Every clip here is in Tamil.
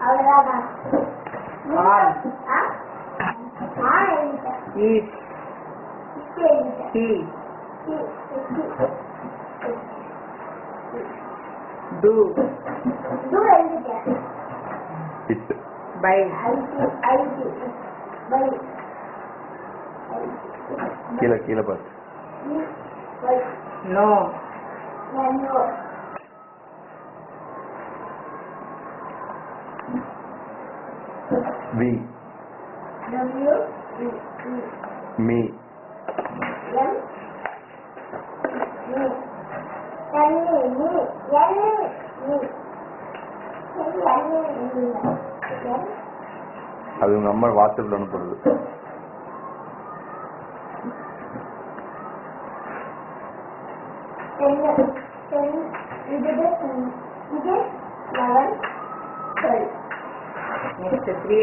அவ்வளவுதான் ஆன். ஆ? ஆ எழுதிட்டேன். is இக்கு எழுதிட்டேன். he இ, இக்கு. do இது எழுதிட்டேன். It buy ID, ID, by. கீழே கீழே பார்த்து இ, பை. no நன்னோ. V W, அது உங்க அம்மா வாட்ஸ்அப்ல அனுப்புறது. தென்னு, தென், இது தென், இது eleven, twelve. next three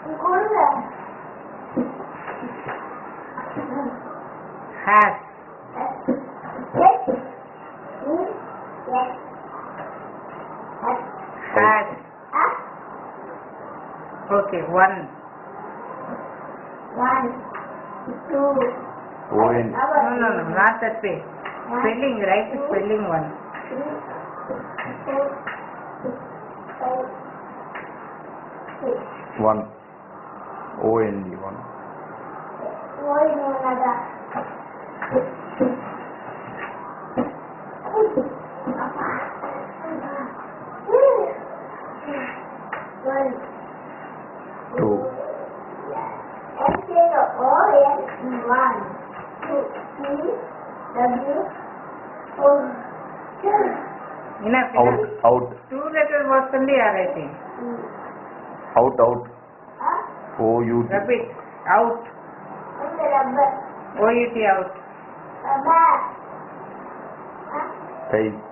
Has. Has. Okay, one. One. Two. One. No, no, no, that way. Spelling, right? Spelling one. One. நோனதா. One, two M K O N E one, two, three, W, four, two, enough enough out two letter words only are writing E. Out O U T. Repeat. Out. O U T out. Bye.